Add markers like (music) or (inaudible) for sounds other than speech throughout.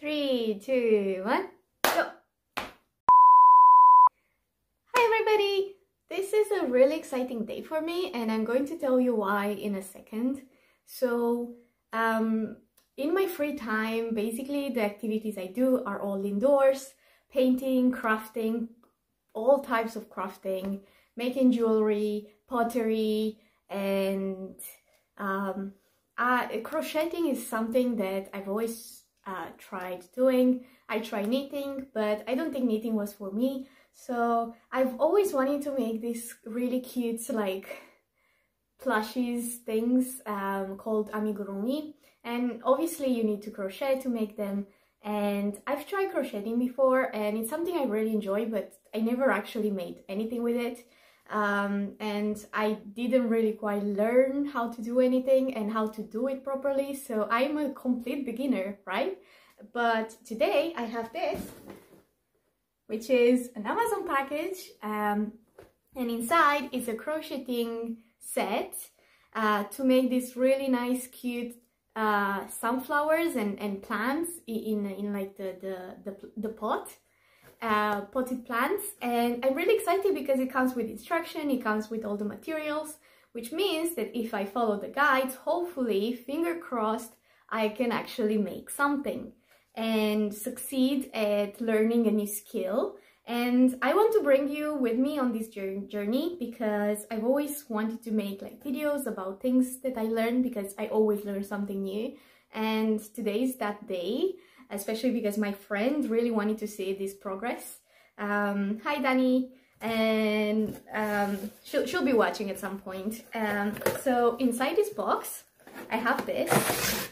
Three, two, one, go! Hi everybody! This is a really exciting day for me and I'm going to tell you why in a second. So, um, in my free time, basically the activities I do are all indoors, painting, crafting, all types of crafting, making jewelry, pottery, and um, uh, crocheting is something that I've always uh, tried doing. I tried knitting, but I don't think knitting was for me. So I've always wanted to make these really cute like plushies things um, called amigurumi. And obviously you need to crochet to make them. And I've tried crocheting before and it's something I really enjoy, but I never actually made anything with it. Um, and I didn't really quite learn how to do anything and how to do it properly. So I'm a complete beginner right? But today I have this which is an Amazon package um, and inside is a crocheting set uh, to make this really nice cute uh, sunflowers and, and plants in, in like the, the, the, the pot uh, potted plants and I'm really excited because it comes with instruction, it comes with all the materials which means that if I follow the guides, hopefully, finger crossed, I can actually make something and succeed at learning a new skill. And I want to bring you with me on this journey because I've always wanted to make like videos about things that I learn because I always learn something new. And today is that day especially because my friend really wanted to see this progress. Um, hi, Danny. And um, she'll, she'll be watching at some point. Um, so inside this box, I have this.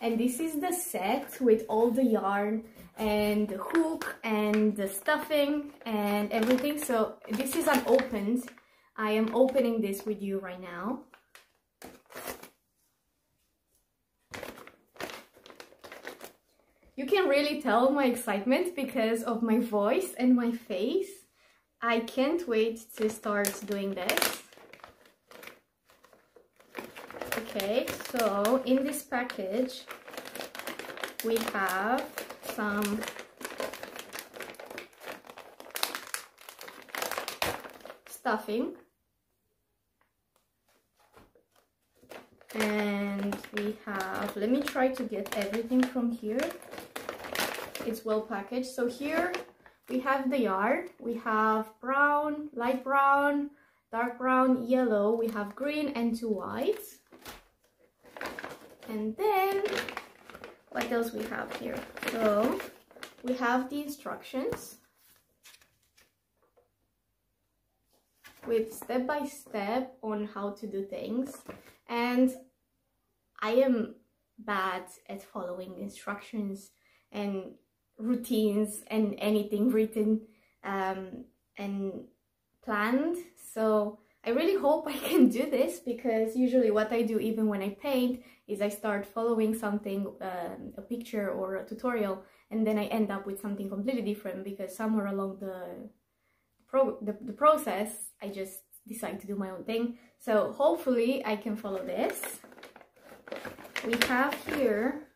And this is the set with all the yarn and the hook and the stuffing and everything. So this is unopened. I am opening this with you right now. You can really tell my excitement because of my voice and my face. I can't wait to start doing this. Okay, so in this package we have some stuffing and we have let me try to get everything from here it's well packaged. So here we have the yarn we have brown light brown dark brown yellow. We have green and two whites. And then what else we have here? So we have the instructions with step by step on how to do things. And I am bad at following instructions and routines and anything written um, and planned. So I really hope I (laughs) can do this because usually what I do even when I paint is I start following something, um, a picture or a tutorial, and then I end up with something completely different because somewhere along the, pro the, the process, I just decide to do my own thing. So hopefully I can follow this. We have here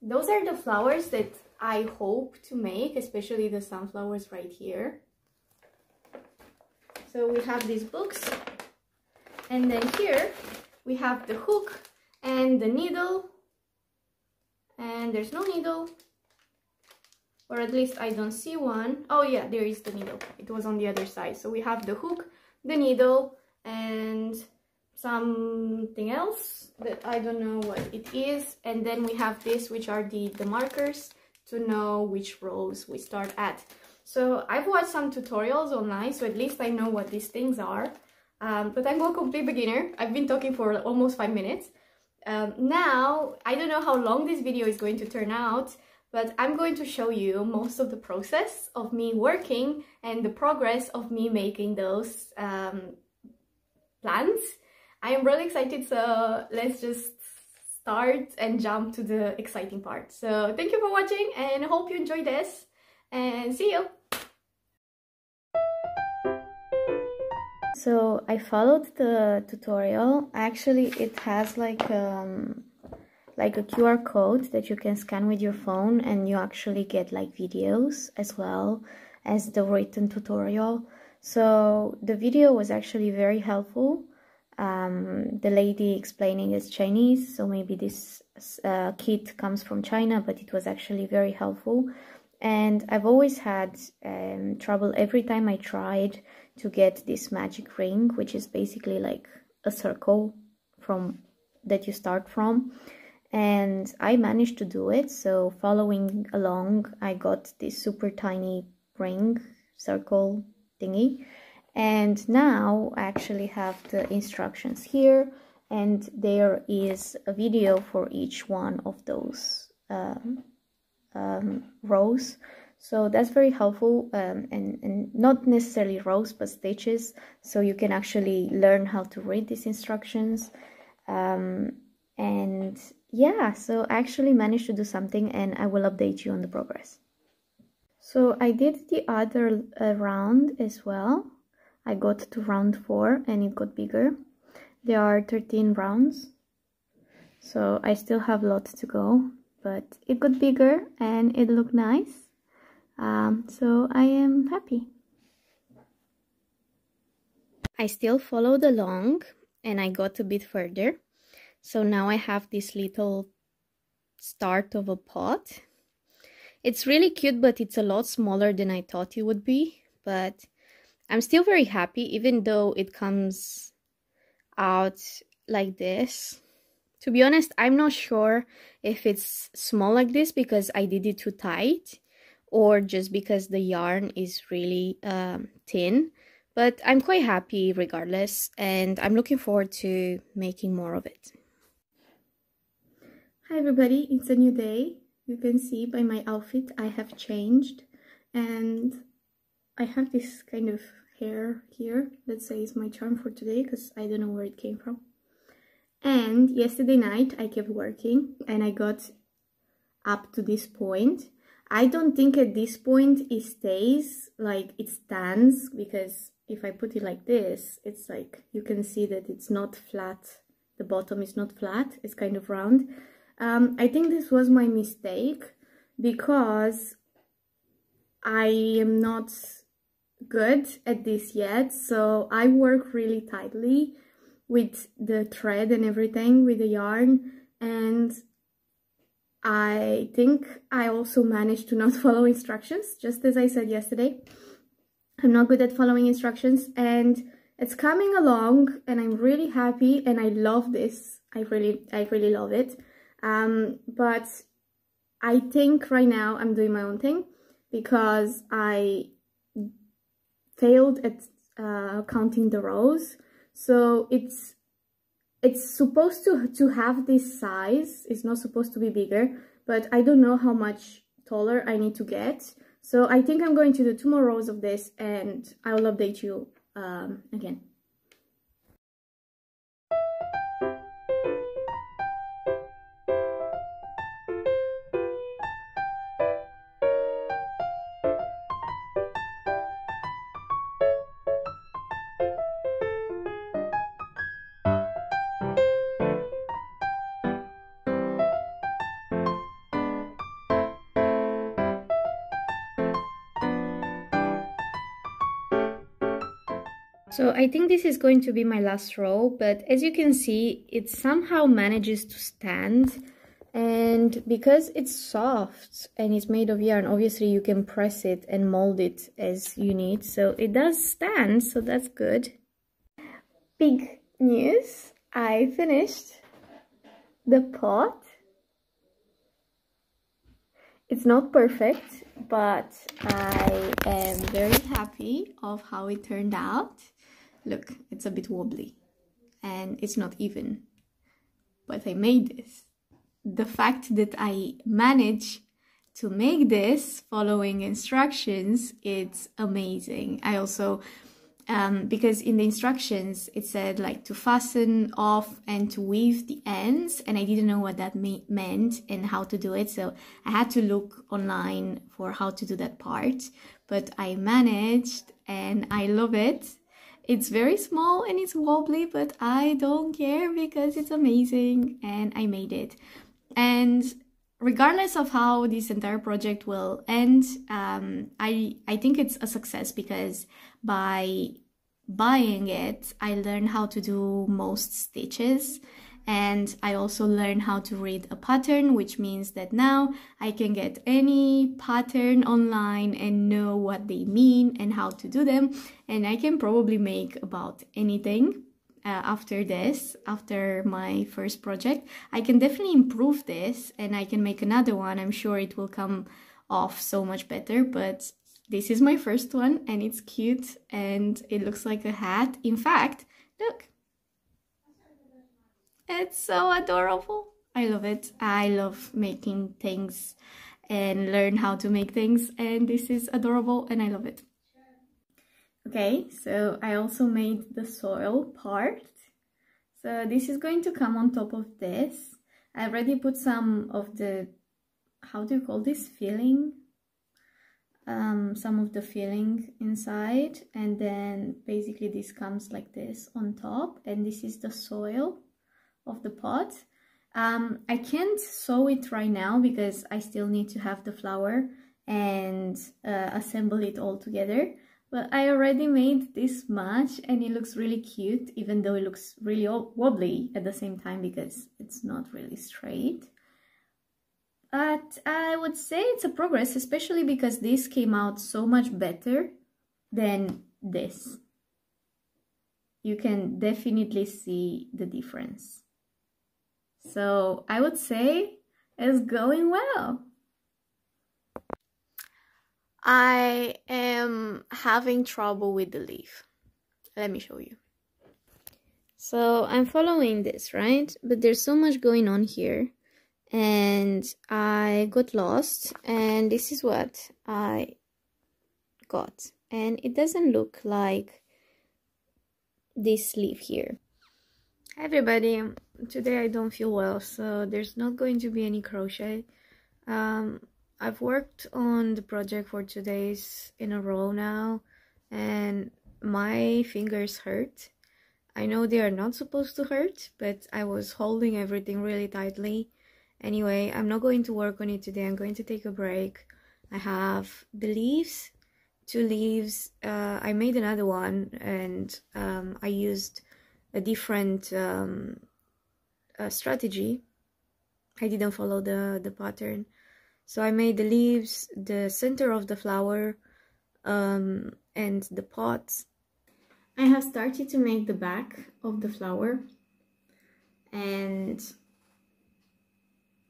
those are the flowers that I hope to make, especially the sunflowers right here. So we have these books and then here we have the hook and the needle and there's no needle or at least I don't see one. Oh yeah, there is the needle. It was on the other side. So we have the hook, the needle and something else that I don't know what it is. And then we have this, which are the, the markers to know which rows we start at. So I've watched some tutorials online, so at least I know what these things are. Um, but I'm a complete beginner. I've been talking for almost five minutes. Um, now, I don't know how long this video is going to turn out, but I'm going to show you most of the process of me working and the progress of me making those um, plans I am really excited, so let's just start and jump to the exciting part. So thank you for watching and hope you enjoy this and see you! So I followed the tutorial. Actually, it has like um, like a QR code that you can scan with your phone and you actually get like videos as well as the written tutorial. So the video was actually very helpful. Um, the lady explaining is Chinese, so maybe this uh, kit comes from China, but it was actually very helpful. And I've always had um, trouble every time I tried to get this magic ring, which is basically like a circle from that you start from and I managed to do it so following along I got this super tiny ring circle thingy and now I actually have the instructions here and there is a video for each one of those um, um, rows. So that's very helpful um, and, and not necessarily rows but stitches. So you can actually learn how to read these instructions. Um, and yeah so I actually managed to do something and I will update you on the progress. So I did the other uh, round as well I got to round 4 and it got bigger there are 13 rounds so I still have lots to go but it got bigger and it looked nice um, so I am happy I still followed along and I got a bit further so now I have this little start of a pot. It's really cute, but it's a lot smaller than I thought it would be. But I'm still very happy, even though it comes out like this. To be honest, I'm not sure if it's small like this because I did it too tight or just because the yarn is really um, thin. But I'm quite happy regardless and I'm looking forward to making more of it. Hi everybody, it's a new day. You can see by my outfit I have changed and I have this kind of hair here. Let's say it's my charm for today because I don't know where it came from. And yesterday night I kept working and I got up to this point. I don't think at this point it stays, like it stands because if I put it like this, it's like you can see that it's not flat. The bottom is not flat, it's kind of round. Um, I think this was my mistake because I am not good at this yet. So I work really tightly with the thread and everything with the yarn and I think I also managed to not (laughs) follow instructions just as I said yesterday. I'm not good at following instructions and it's coming along and I'm really happy and I love this. I really, I really love it. Um, but I think right now I'm doing my own thing because I failed at uh, counting the rows. So it's it's supposed to to have this size. It's not supposed to be bigger, but I don't know how much taller I need to get. So I think I'm going to do two more rows of this and I will update you um, again. So I think this is going to be my last row, but as you can see, it somehow manages to stand. And because it's soft and it's made of yarn, obviously you can press it and mold it as you need. So it does stand, so that's good. Big news, I finished the pot. It's not perfect, but I am very happy of how it turned out. Look, it's a bit wobbly and it's not even, but I made this. The fact that I managed to make this following instructions, it's amazing. I also, um, because in the instructions it said like to fasten off and to weave the ends and I didn't know what that meant and how to do it. So I had to look online for how to do that part, but I managed and I love it. It's very small and it's wobbly, but I don't care because it's amazing and I made it. and regardless of how this entire project will end, um, I I think it's a success because by buying it, I learned how to do most stitches and I also learned how to read a pattern, which means that now I can get any pattern online and know what they mean and how to do them. And I can probably make about anything uh, after this, after my first project. I can definitely improve this and I can make another one. I'm sure it will come off so much better, but this is my first one and it's cute and it looks like a hat. In fact, look, it's so adorable. I love it. I love making things and learn how to make things and this is adorable and I love it. Okay, so I also made the soil part. So this is going to come on top of this. I already put some of the, how do you call this, filling? Um, some of the filling inside and then basically this comes like this on top and this is the soil of the pot. Um, I can't sew it right now because I still need to have the flower and uh, assemble it all together. But I already made this much and it looks really cute even though it looks really wobbly at the same time because it's not really straight. But I would say it's a progress, especially because this came out so much better than this. You can definitely see the difference. So I would say it's going well. I am having trouble with the leaf. Let me show you. So I'm following this, right? But there's so much going on here and I got lost and this is what I got and it doesn't look like this leaf here. Hi everybody, today I don't feel well, so there's not going to be any crochet. Um, I've worked on the project for two days in a row now, and my fingers hurt. I know they are not supposed to hurt, but I was holding everything really tightly. Anyway, I'm not going to work on it today, I'm going to take a break. I have the leaves, two leaves, uh, I made another one, and um, I used a different um, uh, strategy. I didn't follow the, the pattern. So I made the leaves, the center of the flower, um, and the pots. I have started to make the back of the flower and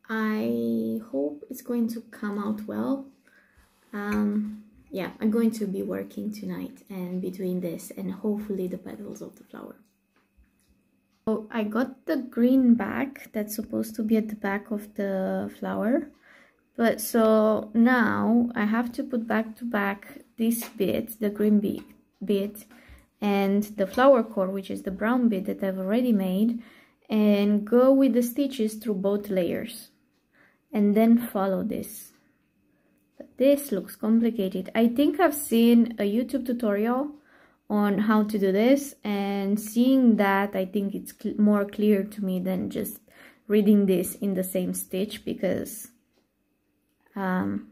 I hope it's going to come out well. Um, yeah, I'm going to be working tonight and between this and hopefully the petals of the flower. I got the green back that's supposed to be at the back of the flower. But so now I have to put back to back this bit, the green bit, bit and the flower core, which is the brown bit that I've already made, and go with the stitches through both layers. And then follow this. But this looks complicated. I think I've seen a YouTube tutorial on how to do this and seeing that I think it's cl more clear to me than just reading this in the same stitch because um,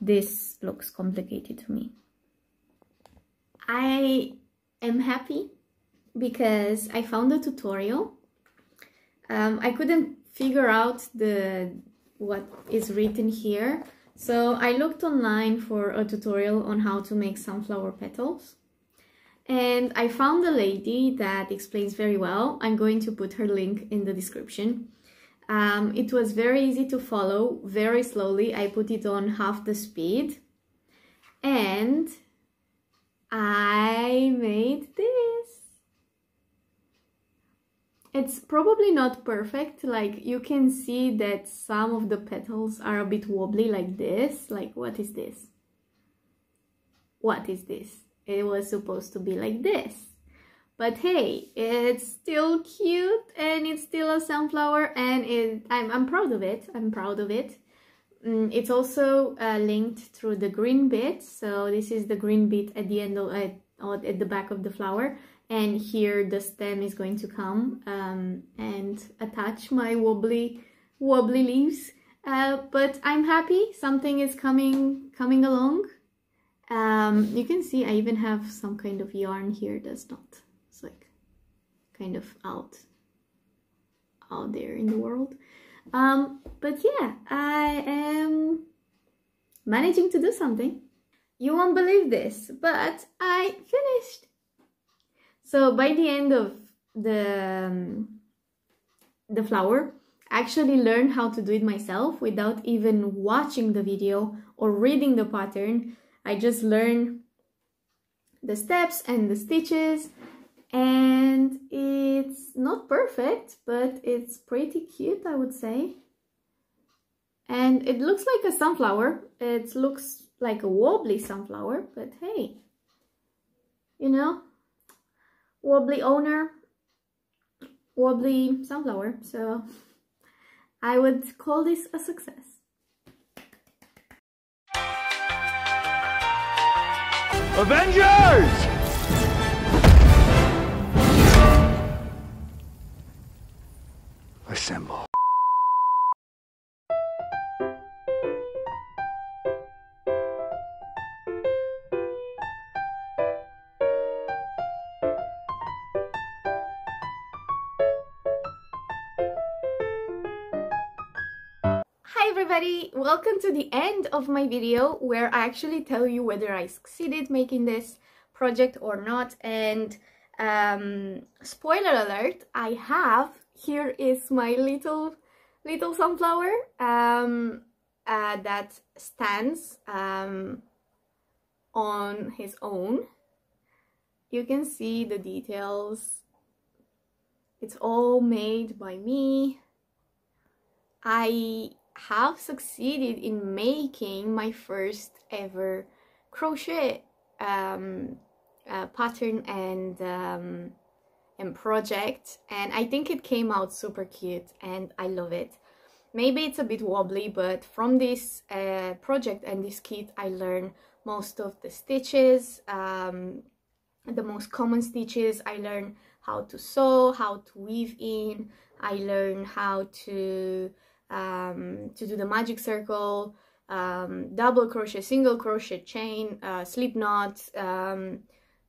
this looks complicated to me. I am happy because I found a tutorial. Um, I couldn't figure out the what is written here so I looked online for a tutorial on how to make sunflower petals and I found a lady that explains very well. I'm going to put her link in the description. Um, it was very easy to follow, very slowly. I put it on half the speed and I made this. It's probably not perfect, like you can see that some of the petals are a bit wobbly like this. Like what is this? What is this? It was supposed to be like this. But hey, it's still cute and it's still a sunflower and it, I'm, I'm proud of it. I'm proud of it. Mm, it's also uh, linked through the green bit. So this is the green bit at the end of at, at the back of the flower. And here the stem is going to come um, and attach my wobbly wobbly leaves. Uh, but I'm happy something is coming coming along. Um, you can see I even have some kind of yarn here that's not, it's like kind of out, out there in the world. Um, but yeah, I am managing to do something. You won't believe this, but I finished. So by the end of the, um, the flower, I actually learned how to do it myself without even watching the video or reading the pattern. I just learn the steps and the stitches and it's not perfect, but it's pretty cute, I would say. And it looks like a sunflower. It looks like a wobbly sunflower, but hey, you know, wobbly owner, wobbly sunflower. So I would call this a success. Avengers! Everybody, welcome to the end of my video where I actually tell you whether I succeeded making this project or not and um, spoiler alert, I have, here is my little little sunflower um, uh, that stands um, on his own. You can see the details. It's all made by me. I have succeeded in making my first ever crochet um, uh, pattern and um, and project and I think it came out super cute and I love it. Maybe it's a bit wobbly but from this uh, project and this kit I learned most of the stitches, um, the most common stitches. I learned how to sew, how to weave in. I learned how to um, to do the magic circle, um, double crochet, single crochet, chain, uh, slip knot, um,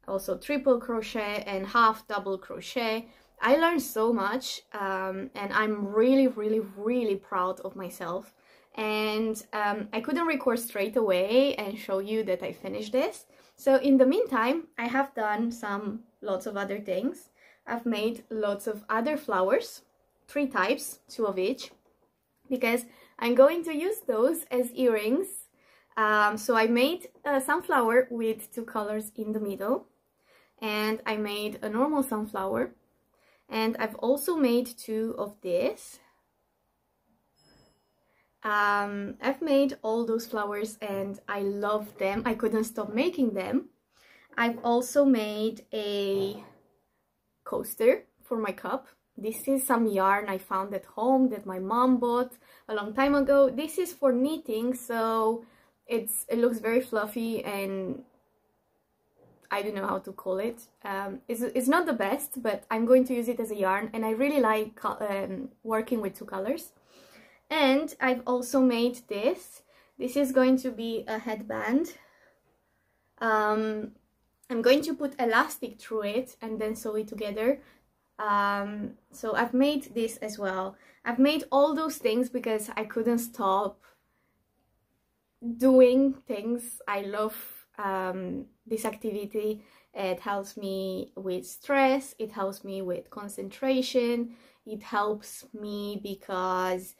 also triple crochet and half double crochet. I learned so much um, and I'm really, really, really proud of myself. And um, I couldn't record straight away and show you that I finished this. So in the meantime, I have done some lots of other things. I've made lots of other flowers, three types, two of each because I'm going to use those as earrings. Um, so I made a sunflower with two colors in the middle and I made a normal sunflower and I've also made two of this. Um, I've made all those flowers and I love them. I couldn't stop making them. I've also made a coaster for my cup this is some yarn I found at home that my mom bought a long time ago. This is for knitting, so it's it looks very fluffy and I don't know how to call it. Um, it's, it's not the best, but I'm going to use it as a yarn and I really like um, working with two colors. And I've also made this. This is going to be a headband. Um, I'm going to put elastic through it and then sew it together um, so I've made this as well. I've made all those things because I couldn't stop doing things. I love um, this activity. It helps me with stress, it helps me with concentration, it helps me because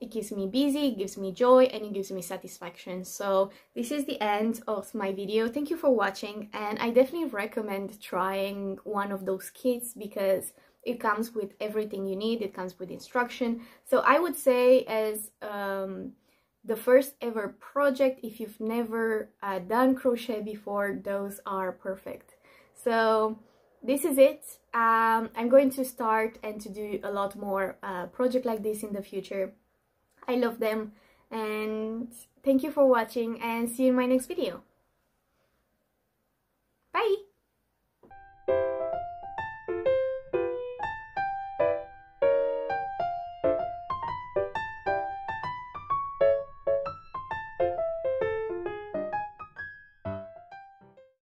it keeps me busy, it gives me joy, and it gives me satisfaction. So this is the end of my video. Thank you for watching, and I definitely recommend trying one of those kits because it comes with everything you need. It comes with instruction. So I would say as um, the first ever project, if you've never uh, done crochet before, those are perfect. So this is it. Um, I'm going to start and to do a lot more uh, project like this in the future. I love them and thank you for watching and see you in my next video. Bye!